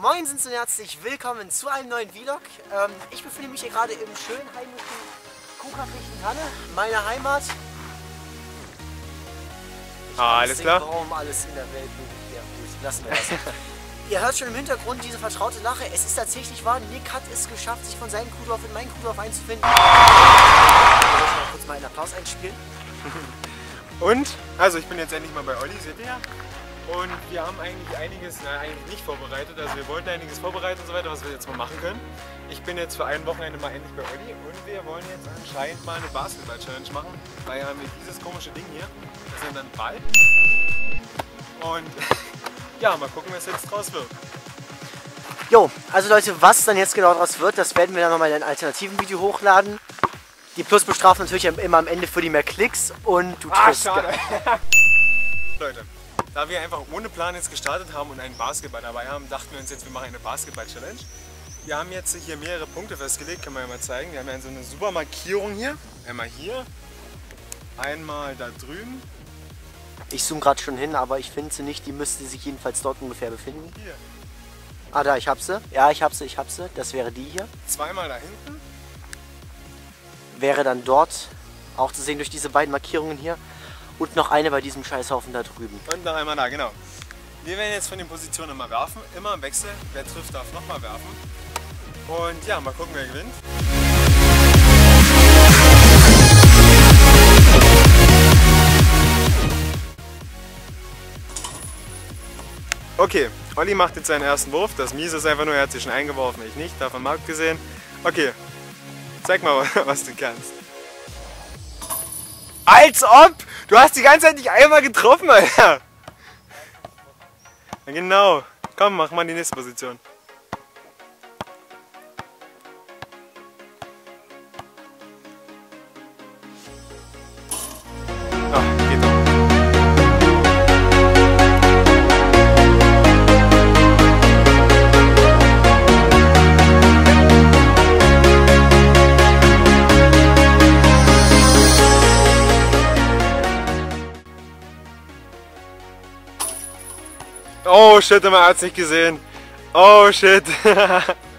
Moin sind und herzlich willkommen zu einem neuen Vlog. Ähm, ich befinde mich hier gerade im schönen heimischen Kuhkaffeechen Tanne, meine Heimat. Ich Ah, alles singen, klar? Warum alles in der Welt wäre. Gut, lassen wir das. Ihr hört schon im Hintergrund diese vertraute Lache. Es ist tatsächlich wahr, Nick hat es geschafft, sich von seinem Kuhdorf in mein Kuhdorf einzufinden. Ich muss mal kurz mal einen Applaus einspielen. Und, also ich bin jetzt endlich mal bei Olli, seht ihr ja. Und wir haben eigentlich einiges, na eigentlich nicht vorbereitet, also wir wollten einiges vorbereiten und so weiter, was wir jetzt mal machen können. Ich bin jetzt für ein Wochenende mal endlich bei Olli und wir wollen jetzt anscheinend mal eine Basketball-Challenge machen, weil haben wir dieses komische Ding hier, das ist dann Ball. Und ja, mal gucken, was jetzt draus wird. Jo, also Leute, was dann jetzt genau daraus wird, das werden wir dann nochmal in einem alternativen Video hochladen. Die Plus bestrafen natürlich immer am Ende für die mehr Klicks und du Ah, triffst. schade. Leute, da wir einfach ohne Plan jetzt gestartet haben und einen Basketball dabei haben, dachten wir uns jetzt, wir machen eine Basketball-Challenge. Wir haben jetzt hier mehrere Punkte festgelegt, kann man ja mal zeigen. Wir haben ja so eine super Markierung hier. Einmal hier, einmal da drüben, Ich zoome gerade schon hin, aber ich finde sie nicht. Die müsste sich jedenfalls dort ungefähr befinden. hier, Ah, da, ich hab sie. Ja, ich hab sie, ich hab sie. Das wäre die hier. zweimal da hinten. Wäre dann dort auch zu sehen durch diese beiden Markierungen hier. Und noch eine bei diesem Scheißhaufen da drüben. Und noch einmal da, genau. Wir werden jetzt von den Positionen immer werfen, immer im Wechsel. Wer trifft, darf nochmal werfen. Und ja, mal gucken, wer gewinnt. Okay, Olli macht jetzt seinen ersten Wurf. Das Miese ist einfach nur, er hat sich schon eingeworfen, ich nicht, davon mal abgesehen. Okay, zeig mal, was du kannst. Als ob! Du hast die ganze Zeit nicht einmal getroffen, Alter! Genau. Komm, mach mal die nächste Position. Oh shit, man hat's nicht gesehen. Oh shit.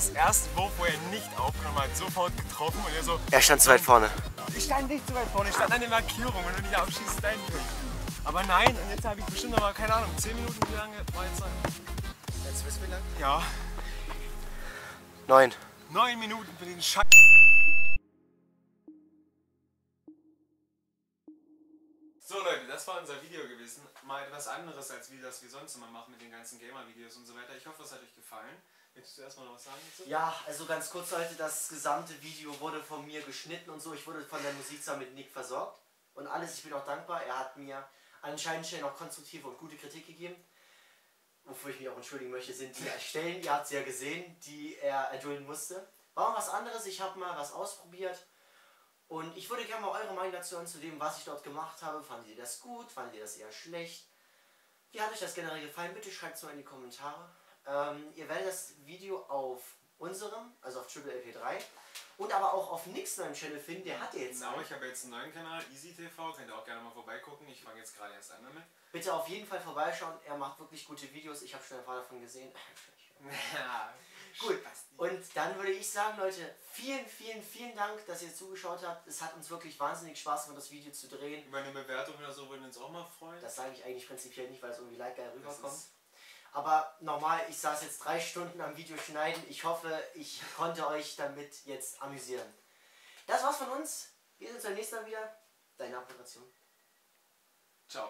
scheiß ersten Wurf, wo er nicht aufgenommen hat, sofort getroffen und er so, er stand zu weit vorne. ich stand nicht zu weit vorne, ich stand an der Markierung, wenn du nicht abschießt, Ding. Aber nein, und jetzt habe ich bestimmt noch mal, keine Ahnung, 10 Minuten, wie lange war jetzt sein? Jetzt wissen wir lang. Ja, Neun. 9 Minuten für den Scheiß. So Leute, das war unser Video gewesen. Mal etwas anderes, als wie das wir sonst immer machen mit den ganzen Gamer-Videos und so weiter. Ich hoffe, es hat euch gefallen. Willst du erstmal noch was sagen dazu? Ja, also ganz kurz Leute, das gesamte Video wurde von mir geschnitten und so. Ich wurde von der Musiksaal mit Nick versorgt. Und alles, ich bin auch dankbar. Er hat mir anscheinend schnell noch konstruktive und gute Kritik gegeben. Wofür ich mich auch entschuldigen möchte, sind die Stellen, ihr habt sie ja gesehen, die er erdulden musste. War mal was anderes, ich habe mal was ausprobiert. Und ich würde gerne mal eure Meinung dazu hören, zu dem, was ich dort gemacht habe. Fandet ihr das gut? Fandet ihr das eher schlecht? Wie hat euch das generell gefallen? Bitte schreibt es mal in die Kommentare. Ähm, ihr werdet das Video auf unserem, also auf Triple LP3 und aber auch auf Nix neuen Channel finden. Der hat jetzt Genau, einen. ich habe jetzt einen neuen Kanal, EasyTV, könnt ihr auch gerne mal vorbeigucken. Ich fange jetzt gerade erst an damit. Bitte auf jeden Fall vorbeischauen. Er macht wirklich gute Videos. Ich habe schon ein paar davon gesehen. Ja, Gut. Und dann würde ich sagen, Leute, vielen, vielen, vielen Dank, dass ihr zugeschaut habt. Es hat uns wirklich wahnsinnig Spaß gemacht, das Video zu drehen. Über eine Bewertung oder so würden wir uns auch mal freuen. Das sage ich eigentlich prinzipiell nicht, weil es irgendwie like geil rüberkommt. Aber normal, ich saß jetzt drei Stunden am Video schneiden. Ich hoffe, ich konnte euch damit jetzt amüsieren. Das war's von uns. Wir sehen uns beim nächsten Mal wieder. Deine Applikation.